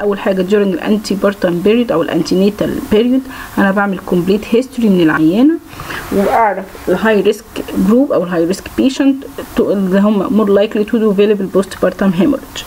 أول حاجة during ال antepartum period أو ال antenatal period أنا بعمل complete history من العيانة وأعرف ال high risk group أو ال high risk patient اللي هم more likely to develop ال postpartum hemorrhage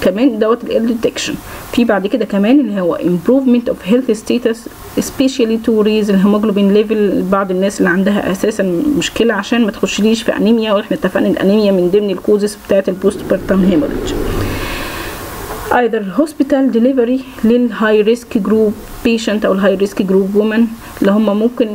كمان do the early detection في بعد كده كمان اللي هو improvement of health status especially to raise ال hemoglobin level بعض الناس اللي عندها أساسا مشكلة عشان ما تخشليش في انيميا وإحنا اتفقنا الانيميا من ضمن ال causes بتاعة ال postpartum hemorrhage either hospital delivery لل high risk group patient أو ال high risk group woman اللي هم ممكن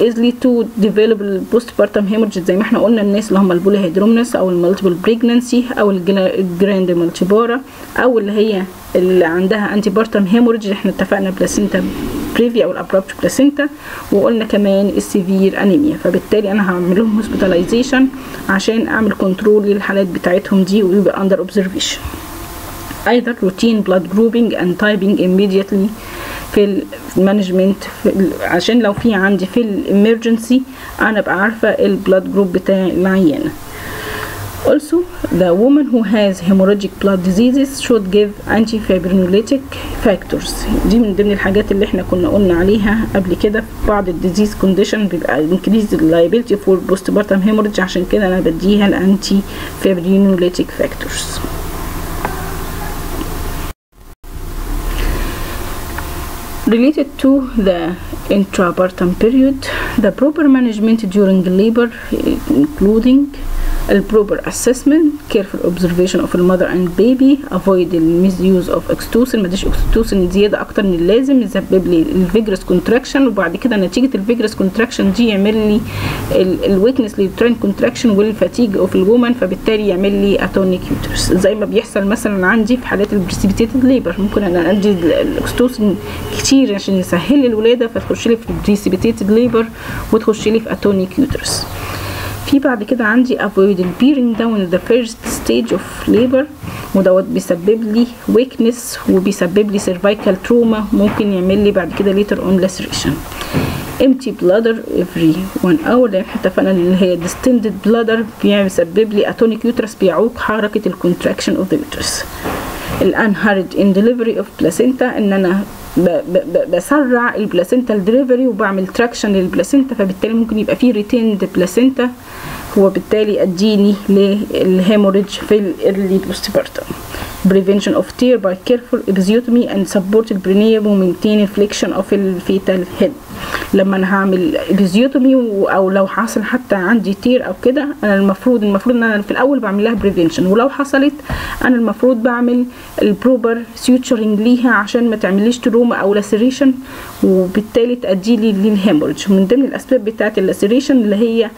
easily to develop ال postpartum hemorrhage زي ما إحنا قلنا الناس اللي هم ال polyhydramnios أو ال multiple pregnancy أو ال grand multipara أو اللي هي اللي عندها antepartum hemorrhage إحنا اتفقنا placenta previa أو ال abrupt placenta وقلنا كمان ال severe anemia فبالتالي أنا هعمل لهم hospitalization عشان أعمل control للحالات بتاعتهم دي ويبقى under observation either routine blood grouping and typing immediately في ال management عشان لو في عندي في ال emergency أنا ابقى عارفه ال blood group بتاع العيانه Also, the woman who has hemorrhagic blood diseases should give antifibrinolytic factors. دي من ضمن الحاجات اللي إحنا كنا قلنا عليها قبل كده في بعض ال disease condition بيبقى increase liability for postpartum hemorrhage عشان كده أنا بديها ال anti fibrinolytic factors. Related to the intrapartum period the proper management during labor including proper assessment careful observation of the mother and baby avoid misuse of oxytocin اديش oxytocin زيادة أكتر من اللازم يسبب لي الفيجرس كونتراكشن وبعد كده نتيجة الفيجرس كونتراكشن دي يعمل لي الويكنس للترين كونتراكشن والفاتيج اوف الومن فبالتالي يعمل لي atonic uterus زي ما بيحصل مثلا عندي في حالات ال precipitated labor ممكن أنا ادي ال oxytocin كتير عشان يسهل لي الولادة فتخش لي في ال precipitated labor وتخش لي في atonic uterus في بعد كده عندي avoid bearing down the first stage of labor ودوت بيسبب لي weakness وبيسبب لي cervical trauma ممكن يعمل لي بعد كده later on laceration empty bladder every one hour لأن إحنا اتفقنا ان هي distended bladder بيسبب لي atonic uterus بيعوق حركة ال contraction of the uterus ال unhurried in delivery of placenta ان أنا بسرع ال placenta delivery وبعمل traction لل placenta فبالتالي ممكن يبقى فيه retained placenta وبالتالي أديني لل hemorrhage في ال early postpartum prevention of tear by careful episiotomy and support ال perineum و maintain flexion of ال fetal head. لما أنا هعمل episiotomy أو لو حصل حتى عندي tear أو كده أنا المفروض المفروض إن أنا في الأول بعمل لها prevention ولو حصلت أنا المفروض بعمل ال proper suturing ليها عشان ما تعمليش trauma أو laceration وبالتالي تؤدي لي لل hemorrhage من ضمن الأسباب بتاعه ال laceration اللي هي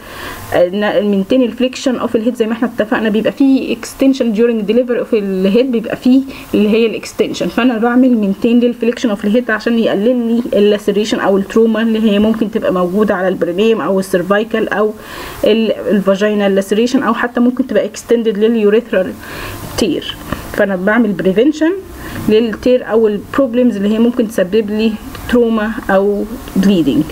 ال maintain ال flexion of ال head زي ما إحنا اتفقنا بيبقى فيه extension during delivery of ال head بيبقى فيه اللي هي ال extension فأنا بعمل maintain لل flexion of ال head عشان يقلل لي ال laceration أو ال trauma اللي هي ممكن تبقى موجودة على ال perineum أو ال cervical أو ال vaginal laceration أو حتى ممكن تبقى extended لل urethral tear فأنا بعمل prevention لل tear أو ال problems اللي هي ممكن تسبب لي trauma أو bleeding.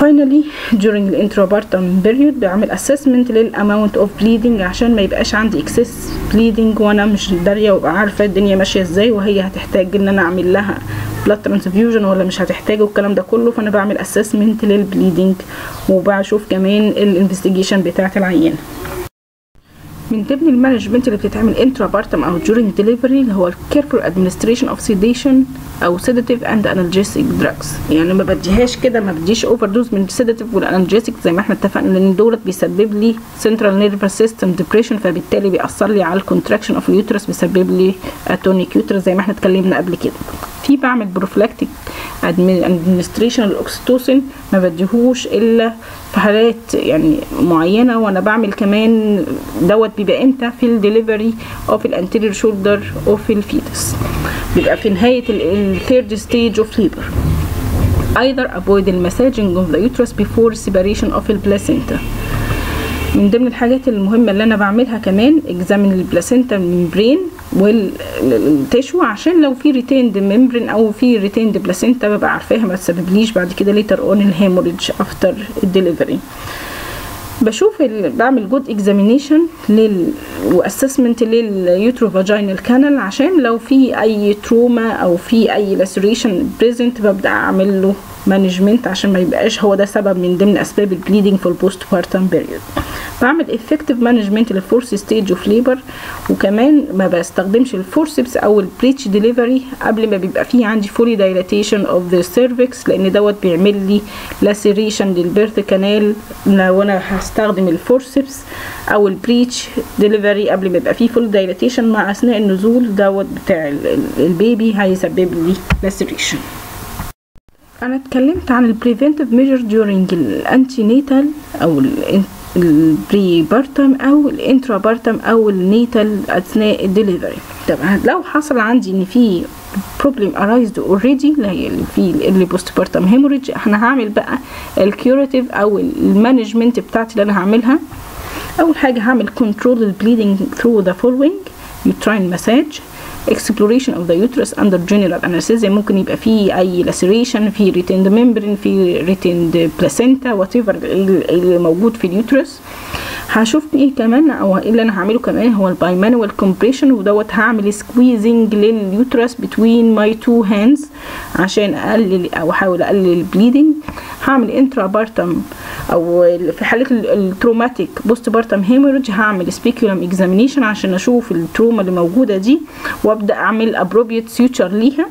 Finally during the intrapartum period بعمل assessment لل amount of bleeding عشان ما يبقاش عندي excess bleeding وأنا مش دارية وأبقى عارفة الدنيا ماشية إزاي وهي هتحتاج إن أنا أعمل لها blood transfusion ولا مش هتحتاجه والكلام ده كله. فأنا بعمل assessment لل bleeding وبشوف كمان ال investigation بتاعة العيان. من ضمن ال management اللي بتتعمل intrapartum أو during delivery اللي هو careful administration of sedation أو sedative and analgesic drugs. يعني ما بديهاش كده ما بديش overdose من sedative وال analgesic زي ما إحنا اتفقنا لأن دولت بيسبب لي central nervous system depression فبالتالي بيأثر لي على ال contraction of ال uterus بيسبب لي atonic uterus زي ما إحنا اتكلمنا قبل كده. في بعمل prophylactic administration ال oxytocin ما بديهوش إلا في حالات يعني معينة وأنا بعمل كمان دوت بيبقى إمتى؟ في ال delivery of ال anterior shoulder of ال fetus بيبقى في نهاية ال third stage of labor either avoid the massaging of the uterus before separation of the placenta. من ضمن الحاجات المهمة اللي أنا بعملها كمان examine ال placenta membrane وال tissue عشان لو في retained membrane أو في retained placenta ببقى عارفاها ما تسببليش بعد كده later on ال hemorrhage after ال delivery بشوف. بعمل good examination لل و assessment لل uterovaginal canal عشان لو في أي trauma أو في أي laceration present ببدأ اعمل له management عشان ما يبقاش هو ده سبب من ضمن أسباب ال bleeding في ال postpartum period بعمل effective management لل first stage of labor وكمان ما بستخدمش ال forceps أو ال breech delivery قبل ما بيبقى فيه عندي fully dilatation of the cervix لأن دوت بيعمل لي laceration لل birth canal لو أنا هستخدم ال forceps أو ال breech delivery قبل ما يبقى فيه full dilatation مع أثناء النزول دوت بتاع ال baby هيسبب لي laceration أنا اتكلمت عن ال preventive measure during ال antenatal أو ال prepartum أو ال intrapartum أو ال natal أثناء الدليفري طبعا لو حصل عندي إن في problem arised already اللي هي في اللي postpartum hemorrhage أنا هعمل بقى ال curative أو ال management بتاعتي اللي أنا هعملها. أول حاجة هعمل control ال bleeding through the following uterine massage. Exploration of the uterus under general anesthesia. ممكن يبقى فيه أي laceration في retained membrane في retained placenta whatever اللي موجود في ال uterus هشوف إيه كمان أو إيه اللي أنا هعمله كمان هو ال bimanual compression ودوت هعمل squeezing لل uterus between my two hands عشان أقلل أو أحاول أقلل ال bleeding هعمل intrapartum أو في حالة ال traumatic postpartum hemorrhage هعمل speculum examination عشان أشوف ال trauma اللي موجودة دي وأبدأ أعمل appropriate suture ليها.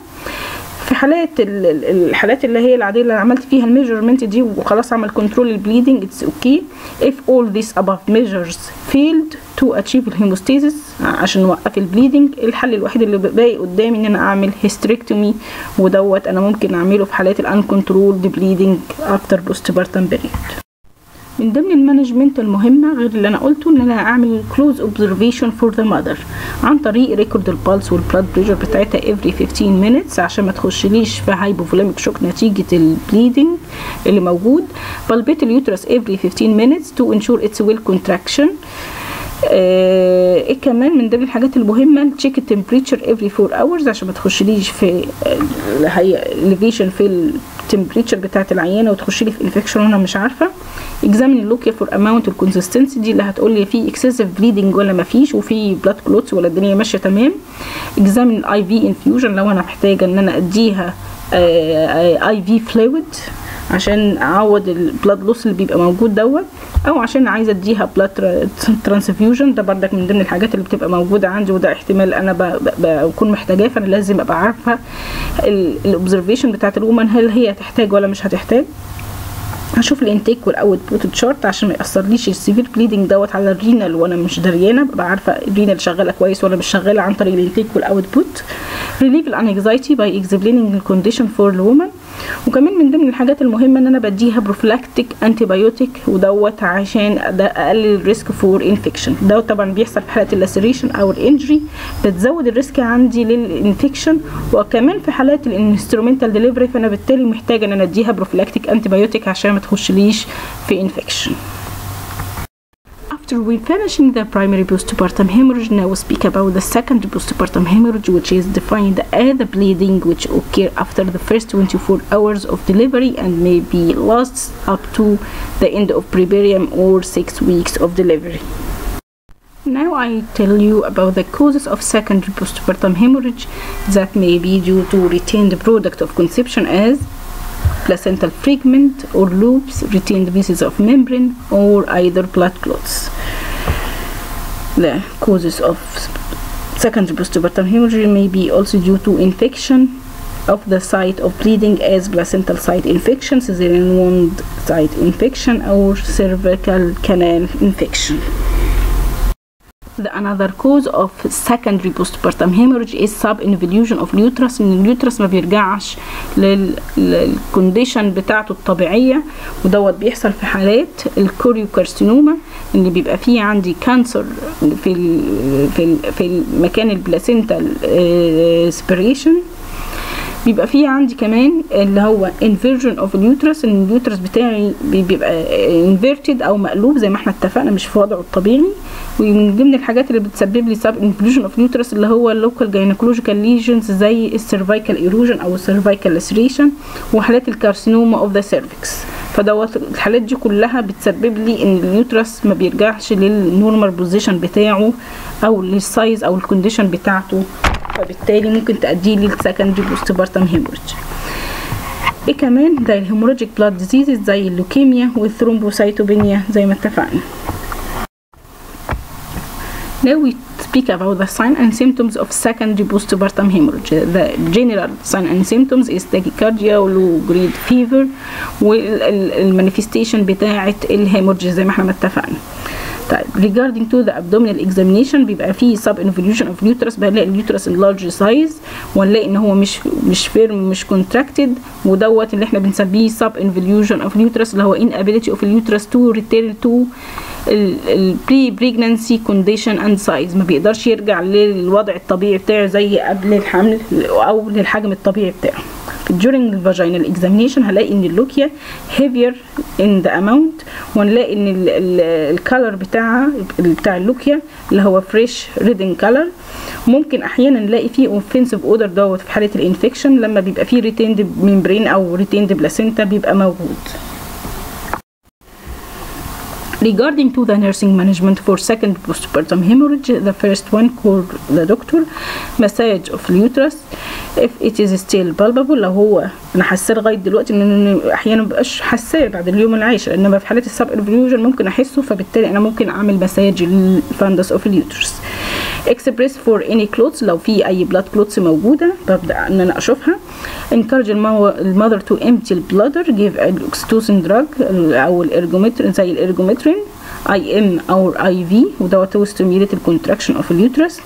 في حالات الحالات اللي هي العادية اللي عملت فيها ال measurement دي وخلاص عمل control ال bleeding it's okay if all these above measures failed to achieve ال hemostasis عشان نوقف ال bleeding الحل الوحيد اللي باقي قدامي إن أنا أعمل hysterectomy ودوت أنا ممكن أعمله في حالات ال uncontrolled bleeding after postpartum period من ضمن ال management المهمة غير اللي أنا قلته إن أنا اعمل close observation for the mother عن طريق record ال pulse وال blood pressure بتاعتها every 15 minutes عشان ما تخشليش في hypovolemic shock نتيجة ال bleeding اللي موجود. بالبيت ال uterus every 15 minutes to ensure its well contraction. إيه كمان من ضمن الحاجات المهمة check ال temperature every 4 hours عشان ما تخشليش في هي elevation في ال temperature بتاعت العيانة وتخش لي في infection وأنا مش عارفة. examine ال lochia for amount ال consistency دي اللي هتقول لي في excessive bleeding ولا ما فيش وفي blood clots ولا الدنيا ماشية تمام. examine ال IV infusion لو أنا محتاجة إن أنا أديها IV fluid عشان أعوض ال blood loss اللي بيبقى موجود دوت أو عشان عايزة أديها blood transfusion ده بردك من ضمن الحاجات اللي بتبقى موجودة عندي وده احتمال أنا بكون محتاجاه فأنا لازم أبقى عارفة ال observation بتاعت ال woman هل هي هتحتاج ولا مش هتحتاج. هشوف ال intake وال output chart عشان ما يأثرليش ال severe bleeding دوت على ال renal وأنا مش دريانة. ببقى عارفة ال renal شغالة كويس ولا مش شغالة عن طريق ال intake وال output relieve ال anxiety by explaining ال condition for ال woman وكمان من ضمن الحاجات المهمة إن أنا بديها prophylactic antibiotic ودوت عشان أقلل ال risk for infection دوت طبعا بيحصل في حالات ال laceration أو ال injury. بتزود ال risk عندي لل infection وكمان في حالات ال instrumental delivery فأنا بالتالي محتاجة إن أنا أديها prophylactic antibiotic عشان ما تخشليش في infection After we finishing the primary postpartum hemorrhage, now we speak about the secondary postpartum hemorrhage, which is defined as the bleeding which occur after the first 24 hours of delivery and may be lasts up to the end of preperium or six weeks of delivery. Now I tell you about the causes of secondary postpartum hemorrhage that may be due to retained product of conception as placental fragment or loops, retained pieces of membrane, or either blood clots. The causes of secondary postpartum hemorrhage may be also due to infection of the site of bleeding as placental site infection, cesarean wound site infection, or cervical canal infection. The another cause of secondary postpartum hemorrhage is subinvolution of ال uterus ان ال uterus ما بيرجعش لل condition بتاعته الطبيعية. ودوت بيحصل في حالات ال choriocarcinoma اللي بيبقى فيه عندي cancer في ال في ال في المكان ال placental separation بيبقى فيه عندي كمان اللي هو inversion of ال uterus إن ال uterus بتاعي بيبقى inverted أو مقلوب زي ما إحنا اتفقنا مش في وضعه الطبيعي. ومن ضمن الحاجات اللي بتسبب لي sub involution of ال uterus اللي هو ال local gynecological lesions زي ال cervical erosion أو ال cervical laceration وحالات ال carcinoma of the cervix فدوت الحالات دي كلها بتسبب لي إن ال uterus ما بيرجعش لل normal position بتاعه أو لل size أو ال condition بتاعته. فبالتالي ممكن تؤدي لي ال secondary postpartum hemorrhage إيه كمان زي ال hemorrhagic blood diseases زي ال leukemia وال thrombocytopenia زي ما اتفقنا Now we speak about the sign and symptoms of secondary postpartum hemorrhage. The general sign and symptoms is tachycardia low grade fever وال manifestation بتاعة ال hemorrhage زي ما إحنا ما اتفقنا. طيب regarding to the abdominal examination بيبقى فيه sub involution of uterus بنلاقي اليوترس large size ونلاقي ان هو مش مش فيرم مش contracted ودوت اللي إحنا بنسميه sub involution of uterus اللي هو inability of uterus to return to ال pre pregnancy condition and size ما بيقدرش يرجع للوضع الطبيعي بتاعه زي قبل الحمل أو للحجم الطبيعي بتاعه during the vaginal examination هلاقي إن اللوكيا heavier in the amount ونلاقي إن الكالر بتاعها بتاع اللوكيا اللي هو fresh redden color. ممكن أحيانا نلاقي فيه offensive odor دوت في حالة الانفكشن لما بيبقى فيه retained membrane أو retained placenta بيبقى موجود. Regarding to the nursing management for second postpartum hemorrhage, the first one called the doctor massage of uterus. If it is still palpable لو هو. أنا حاساه لغاية دلوقتي إن أحيانا مبقاش حاساه بعد اليوم العاشر إنما في حالات السب ممكن أحسه فبالتالي أنا ممكن أعمل massage لل fundus of ال uterus express for any clots لو في أي blood clots موجودة ببدأ إن أنا أشوفها. Encourage ال mother to empty ال bladder give oxytocin drug أو ال ergomet زي ال ergometrine IM أو IV ودوت to stimulate ال contraction of ال uterus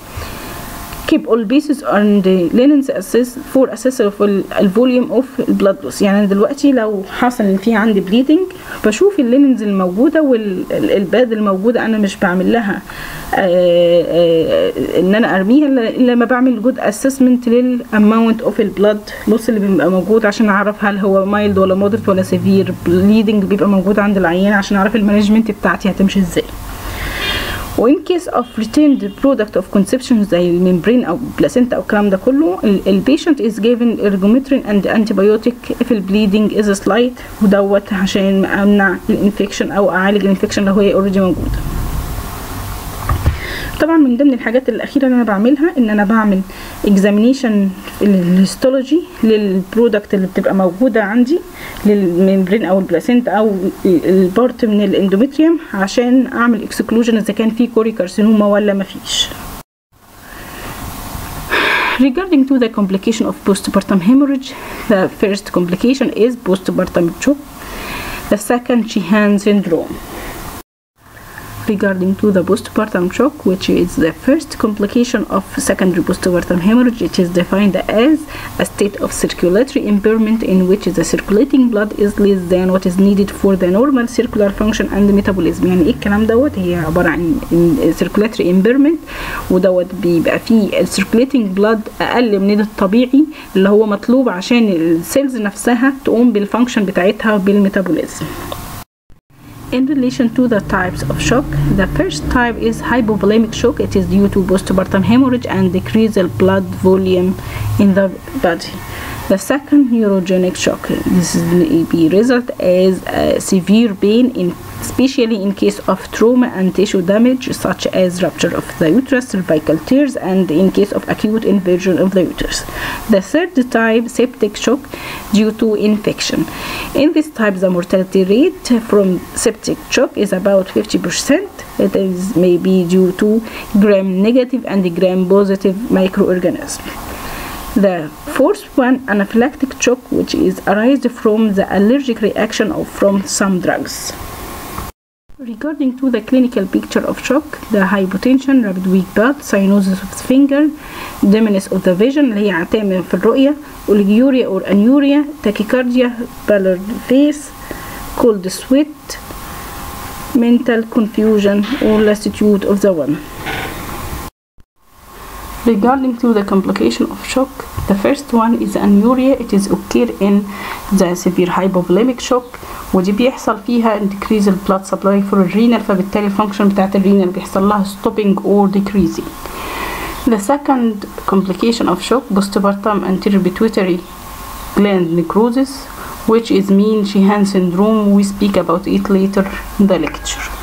keep all pads on the linens assess for assess of ال volume of ال blood loss يعني دلوقتي لو حصل ان في عندي bleeding بشوف ال linens الموجودة وال pad الموجودة أنا مش بعمل لها آآ آآ إن أنا أرميها الا لما بعمل good assessment لل amount of ال blood loss اللي بيبقى موجود عشان أعرف هل هو mild ولا moderate ولا severe bleeding بيبقى موجود عند العيان عشان أعرف ال management بتاعتي هتمشي إزاي. و in case of retained product of conception زي ال membrane أو placenta أو الكلام ده كله ال patient is given ergometrine and antibiotic if ال bleeding is slight ودوت عشان امنع ال infection أو أعالج ال infection لو هي already موجودة. طبعا من ضمن الحاجات الأخيرة اللي أنا بعملها إن أنا بعمل examination ال histology لل product اللي بتبقى موجودة عندي للممبرين أو البلاسينتا أو البارت من الاندومتريوم عشان أعمل exclusion إذا كان في choriocarcinoma ولا ما فيش Regarding to the complication of postpartum hemorrhage, the first complication is postpartum shock. The second, Sheehan syndrome. regarding to the postpartum shock which is the first complication of secondary postpartum hemorrhage it is defined as a state of circulatory impairment in which the circulating blood is less than what is needed for the normal circular function and metabolism يعني ايه الكلام دوت هي عبارة عن circulatory impairment ودوت بيبقى فيه circulating blood اقل من الطبيعي اللي هو مطلوب عشان السيلز نفسها تقوم بالفانكشن بتاعتها بالميتابوليزم in relation to the types of shock, the first type is hypovolemic shock. It is due to postpartum hemorrhage and decreased blood volume in the body. The second neurogenic shock. This is be result as a severe pain in especially in case of trauma and tissue damage such as rupture of the uterus, cervical tears, and in case of acute inversion of the uterus. The third type, septic shock due to infection. In this type, the mortality rate from septic shock is about 50%. It is maybe due to gram-negative and gram-positive microorganisms. The fourth one, anaphylactic shock, which is arised from the allergic reaction of from some drugs. Regarding to the clinical picture of shock, the hypotension, rapid weak blood, cyanosis of the finger, dimness of the vision اللي هي عتامة في الرؤية, oliguria or anuria, tachycardia, pallid face, cold sweat, mental confusion or lassitude of the one. Regarding to the complication of shock, the first one is anuria. It is occur in the severe hypovolemic shock ودي بيحصل فيها decrease blood supply for الرينال فبالتالي الفانكشن بتاعت الرينال بيحصل لها stopping or decreasing. The second complication of shock postpartum anterior pituitary gland necrosis which is mean Sheehan syndrome we speak about it later in the lecture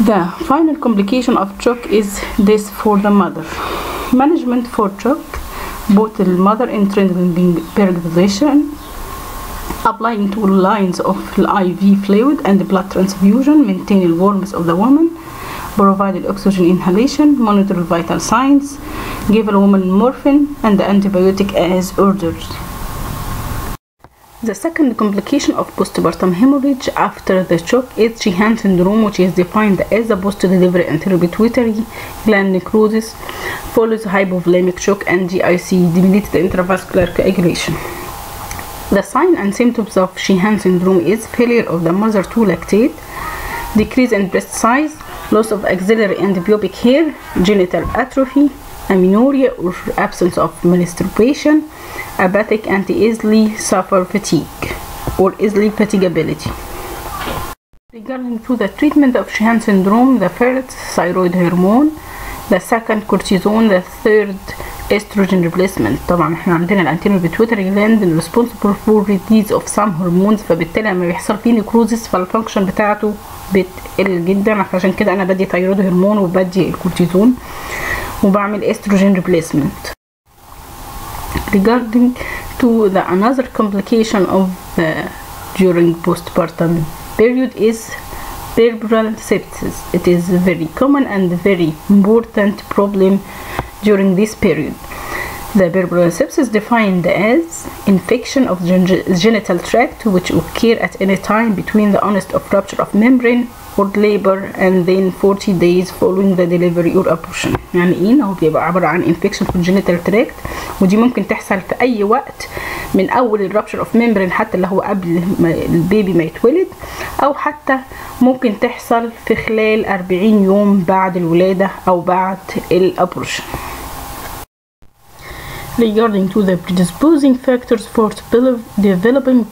the final complication of shock is this for the mother. Management for shock both the mother in trembling period position applying two lines of IV fluid and blood transfusion maintaining warmth of the woman provided oxygen inhalation monitor vital signs give a woman morphine and the antibiotic as ordered the second complication of postpartum hemorrhage after the shock is Sheehan syndrome, which is defined as a post-delivery enteropituitary gland necrosis, follows hypovolemic shock and GIC, diminished intravascular coagulation. The sign and symptoms of Sheehan syndrome is failure of the mother to lactate, decrease in breast size, loss of axillary and pubic hair, genital atrophy, amenorrhea or absence of menstruation, apathic and easily suffer fatigue or easily fatigability. Regarding to the treatment of Sheehan syndrome, the first thyroid hormone, the second cortisone, the third estrogen replacement طبعا إحنا عندنا الانتينو بيتويتري gland responsible for release of some hormones فبالتالي لما بيحصل فيه نيكروزيس فالفانكشن بتاعته بتقل جدا عشان كده أنا بدي تايرويد هرمون وبدي الكورتيزون وبعمل استروجين ريبليسمنت regarding to the another complication of the during postpartum period is cerebral sepsis. It is a very common and very important problem during this period. The cerebral sepsis defined as infection of the genital tract which occur at any time between the onset of rupture of membrane or labor and then 40 days following the delivery or abortion. يعني إيه؟ هو بيبقى عبارة عن infection في ال genital tract ودي ممكن تحصل في أي وقت من أول ال rupture of membrane حتى اللي هو قبل ما ال baby ما يتولد. أو حتى ممكن تحصل في خلال 40 يوم بعد الولادة أو بعد ال abortion regarding to the predisposing factors for developing